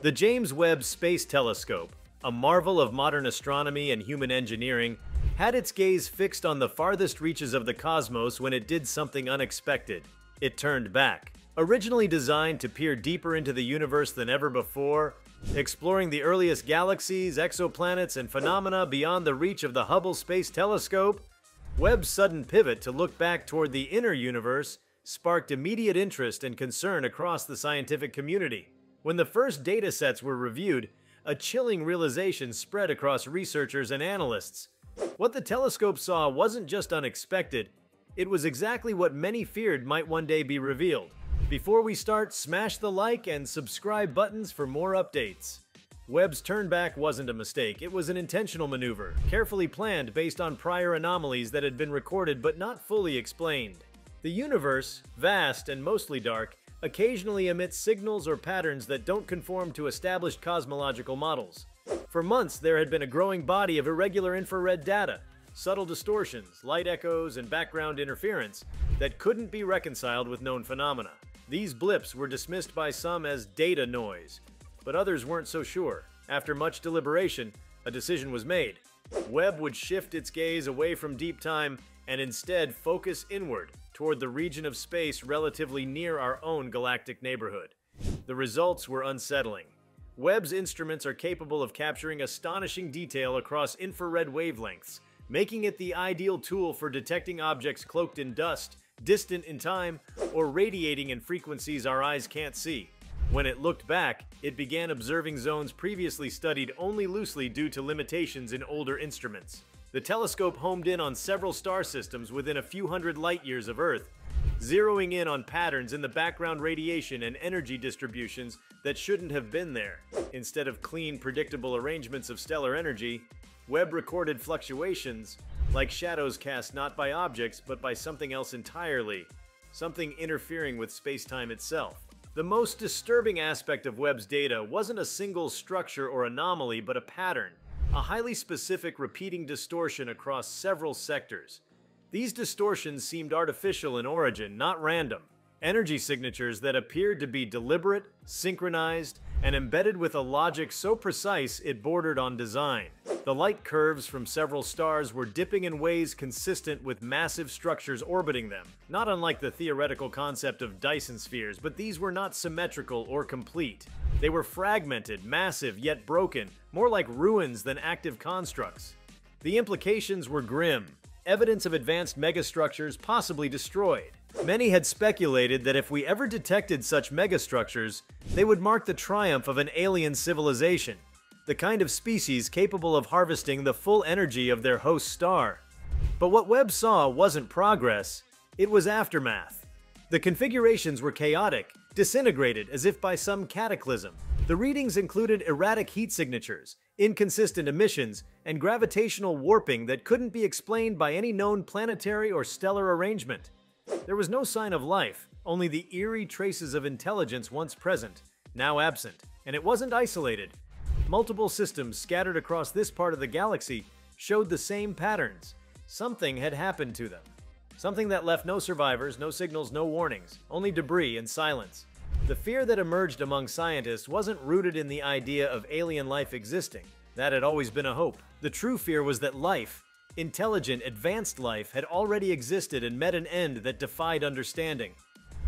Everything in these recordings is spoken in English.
The James Webb Space Telescope, a marvel of modern astronomy and human engineering, had its gaze fixed on the farthest reaches of the cosmos when it did something unexpected. It turned back. Originally designed to peer deeper into the universe than ever before, exploring the earliest galaxies, exoplanets, and phenomena beyond the reach of the Hubble Space Telescope, Webb's sudden pivot to look back toward the inner universe sparked immediate interest and concern across the scientific community. When the first data sets were reviewed, a chilling realization spread across researchers and analysts. What the telescope saw wasn't just unexpected, it was exactly what many feared might one day be revealed. Before we start, smash the like and subscribe buttons for more updates. Webb's turnback wasn't a mistake, it was an intentional maneuver, carefully planned based on prior anomalies that had been recorded but not fully explained. The universe, vast and mostly dark, occasionally emits signals or patterns that don't conform to established cosmological models. For months, there had been a growing body of irregular infrared data, subtle distortions, light echoes, and background interference that couldn't be reconciled with known phenomena. These blips were dismissed by some as data noise, but others weren't so sure. After much deliberation, a decision was made. Webb would shift its gaze away from deep time and instead focus inward toward the region of space relatively near our own galactic neighborhood. The results were unsettling. Webb's instruments are capable of capturing astonishing detail across infrared wavelengths, making it the ideal tool for detecting objects cloaked in dust, distant in time, or radiating in frequencies our eyes can't see. When it looked back, it began observing zones previously studied only loosely due to limitations in older instruments. The telescope homed in on several star systems within a few hundred light years of Earth, zeroing in on patterns in the background radiation and energy distributions that shouldn't have been there. Instead of clean, predictable arrangements of stellar energy, Webb recorded fluctuations, like shadows cast not by objects but by something else entirely, something interfering with spacetime itself. The most disturbing aspect of Webb's data wasn't a single structure or anomaly, but a pattern a highly specific repeating distortion across several sectors. These distortions seemed artificial in origin, not random. Energy signatures that appeared to be deliberate, synchronized, and embedded with a logic so precise it bordered on design. The light curves from several stars were dipping in ways consistent with massive structures orbiting them, not unlike the theoretical concept of Dyson spheres, but these were not symmetrical or complete. They were fragmented, massive, yet broken, more like ruins than active constructs. The implications were grim, evidence of advanced megastructures possibly destroyed. Many had speculated that if we ever detected such megastructures, they would mark the triumph of an alien civilization, the kind of species capable of harvesting the full energy of their host star. But what Webb saw wasn't progress, it was aftermath. The configurations were chaotic, disintegrated as if by some cataclysm. The readings included erratic heat signatures, inconsistent emissions, and gravitational warping that couldn't be explained by any known planetary or stellar arrangement. There was no sign of life, only the eerie traces of intelligence once present, now absent, and it wasn't isolated. Multiple systems scattered across this part of the galaxy showed the same patterns. Something had happened to them. Something that left no survivors, no signals, no warnings, only debris and silence. The fear that emerged among scientists wasn't rooted in the idea of alien life existing. That had always been a hope. The true fear was that life, intelligent, advanced life, had already existed and met an end that defied understanding.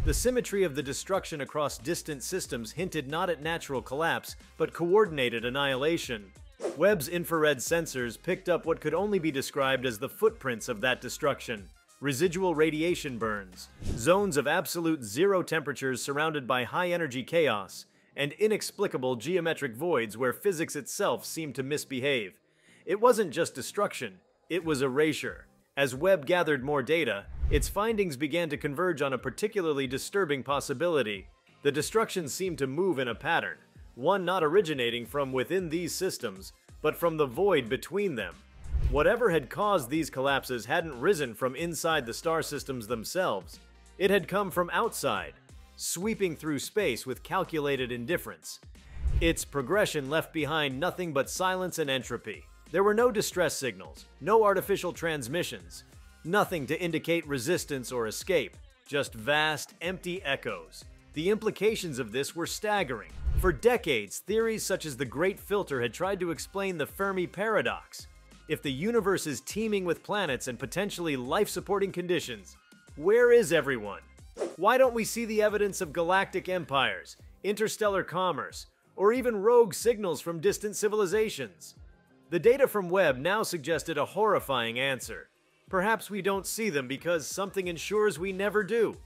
The symmetry of the destruction across distant systems hinted not at natural collapse, but coordinated annihilation. Webb's infrared sensors picked up what could only be described as the footprints of that destruction residual radiation burns, zones of absolute zero temperatures surrounded by high energy chaos, and inexplicable geometric voids where physics itself seemed to misbehave. It wasn't just destruction, it was erasure. As Webb gathered more data, its findings began to converge on a particularly disturbing possibility. The destruction seemed to move in a pattern, one not originating from within these systems, but from the void between them. Whatever had caused these collapses hadn't risen from inside the star systems themselves. It had come from outside, sweeping through space with calculated indifference. Its progression left behind nothing but silence and entropy. There were no distress signals, no artificial transmissions, nothing to indicate resistance or escape, just vast, empty echoes. The implications of this were staggering. For decades, theories such as the Great Filter had tried to explain the Fermi paradox. If the universe is teeming with planets and potentially life-supporting conditions, where is everyone? Why don't we see the evidence of galactic empires, interstellar commerce, or even rogue signals from distant civilizations? The data from Webb now suggested a horrifying answer. Perhaps we don't see them because something ensures we never do.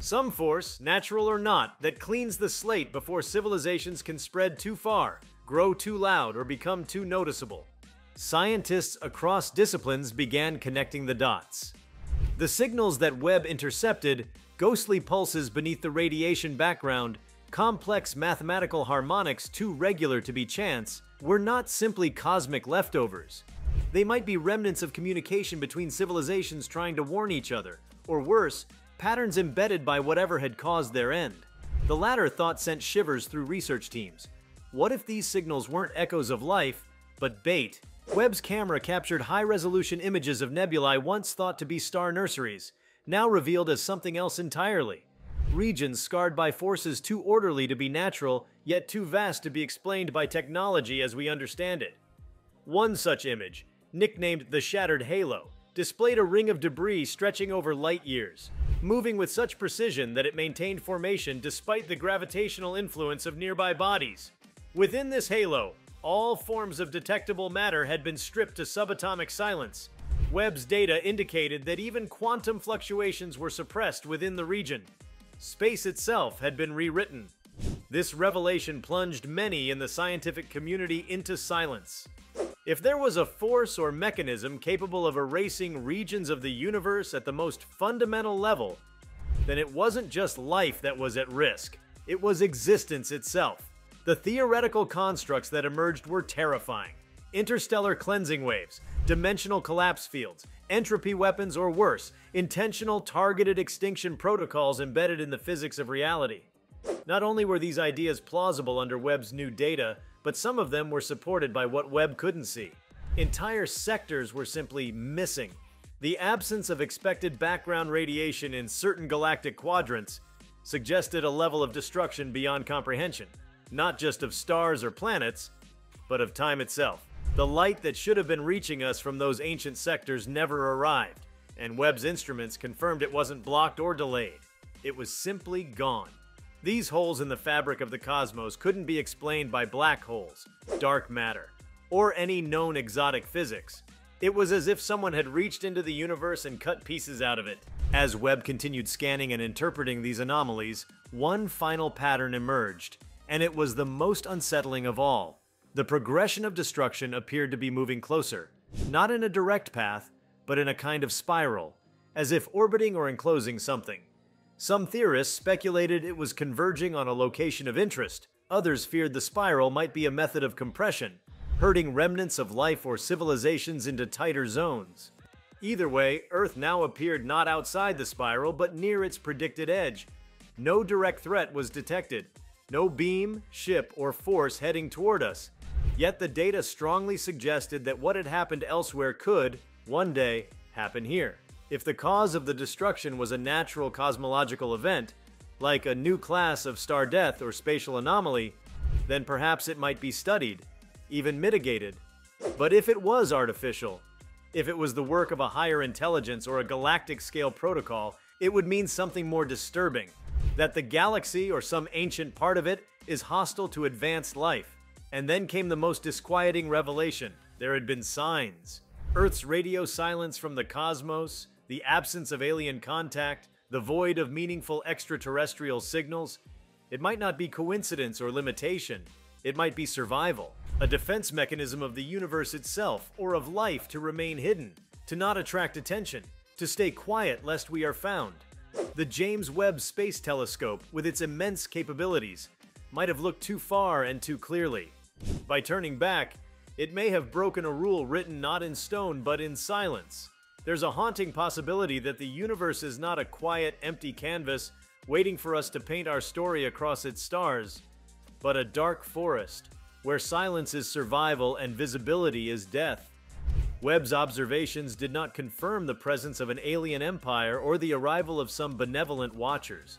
Some force, natural or not, that cleans the slate before civilizations can spread too far, grow too loud, or become too noticeable. Scientists across disciplines began connecting the dots. The signals that Webb intercepted, ghostly pulses beneath the radiation background, complex mathematical harmonics too regular to be chance, were not simply cosmic leftovers. They might be remnants of communication between civilizations trying to warn each other, or worse, patterns embedded by whatever had caused their end. The latter thought sent shivers through research teams. What if these signals weren't echoes of life, but bait? Webb's camera captured high-resolution images of nebulae once thought to be star nurseries, now revealed as something else entirely. Regions scarred by forces too orderly to be natural, yet too vast to be explained by technology as we understand it. One such image, nicknamed the Shattered Halo, displayed a ring of debris stretching over light years, moving with such precision that it maintained formation despite the gravitational influence of nearby bodies. Within this halo, all forms of detectable matter had been stripped to subatomic silence. Webb's data indicated that even quantum fluctuations were suppressed within the region. Space itself had been rewritten. This revelation plunged many in the scientific community into silence. If there was a force or mechanism capable of erasing regions of the universe at the most fundamental level, then it wasn't just life that was at risk, it was existence itself. The theoretical constructs that emerged were terrifying. Interstellar cleansing waves, dimensional collapse fields, entropy weapons, or worse, intentional targeted extinction protocols embedded in the physics of reality. Not only were these ideas plausible under Webb's new data, but some of them were supported by what Webb couldn't see. Entire sectors were simply missing. The absence of expected background radiation in certain galactic quadrants suggested a level of destruction beyond comprehension, not just of stars or planets, but of time itself. The light that should have been reaching us from those ancient sectors never arrived, and Webb's instruments confirmed it wasn't blocked or delayed. It was simply gone. These holes in the fabric of the cosmos couldn't be explained by black holes, dark matter, or any known exotic physics. It was as if someone had reached into the universe and cut pieces out of it. As Webb continued scanning and interpreting these anomalies, one final pattern emerged, and it was the most unsettling of all. The progression of destruction appeared to be moving closer, not in a direct path, but in a kind of spiral, as if orbiting or enclosing something. Some theorists speculated it was converging on a location of interest. Others feared the spiral might be a method of compression, herding remnants of life or civilizations into tighter zones. Either way, Earth now appeared not outside the spiral, but near its predicted edge. No direct threat was detected. No beam, ship, or force heading toward us. Yet the data strongly suggested that what had happened elsewhere could, one day, happen here. If the cause of the destruction was a natural cosmological event, like a new class of star death or spatial anomaly, then perhaps it might be studied, even mitigated. But if it was artificial, if it was the work of a higher intelligence or a galactic scale protocol, it would mean something more disturbing. That the galaxy or some ancient part of it is hostile to advanced life. And then came the most disquieting revelation. There had been signs. Earth's radio silence from the cosmos, the absence of alien contact, the void of meaningful extraterrestrial signals, it might not be coincidence or limitation. It might be survival, a defense mechanism of the universe itself or of life to remain hidden, to not attract attention, to stay quiet lest we are found. The James Webb Space Telescope, with its immense capabilities, might have looked too far and too clearly. By turning back, it may have broken a rule written not in stone but in silence. There's a haunting possibility that the universe is not a quiet, empty canvas waiting for us to paint our story across its stars, but a dark forest where silence is survival and visibility is death. Webb's observations did not confirm the presence of an alien empire or the arrival of some benevolent watchers.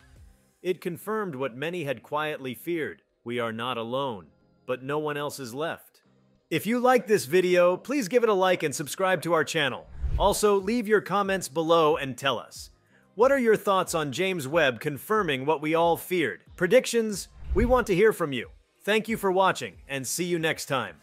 It confirmed what many had quietly feared we are not alone, but no one else is left. If you like this video, please give it a like and subscribe to our channel. Also, leave your comments below and tell us. What are your thoughts on James Webb confirming what we all feared? Predictions? We want to hear from you. Thank you for watching, and see you next time.